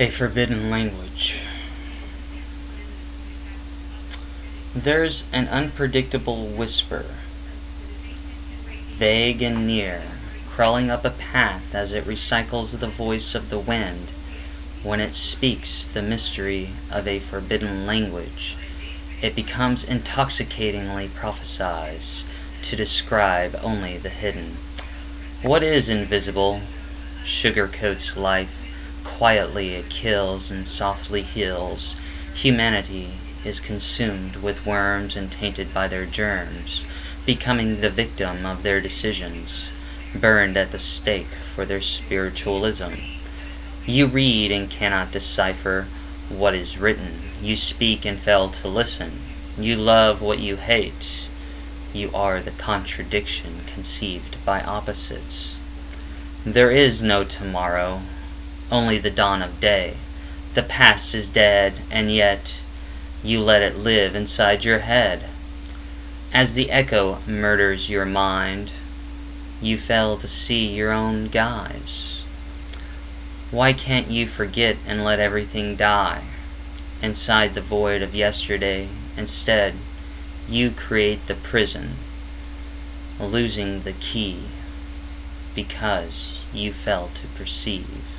A forbidden language. There's an unpredictable whisper, vague and near, crawling up a path as it recycles the voice of the wind when it speaks the mystery of a forbidden language. It becomes intoxicatingly prophesies to describe only the hidden. What is invisible sugarcoats life Quietly it kills and softly heals. Humanity is consumed with worms and tainted by their germs, becoming the victim of their decisions, burned at the stake for their spiritualism. You read and cannot decipher what is written. You speak and fail to listen. You love what you hate. You are the contradiction conceived by opposites. There is no tomorrow, only the dawn of day. The past is dead, and yet you let it live inside your head. As the echo murders your mind, you fail to see your own guise. Why can't you forget and let everything die? Inside the void of yesterday, instead, you create the prison, losing the key because you fail to perceive.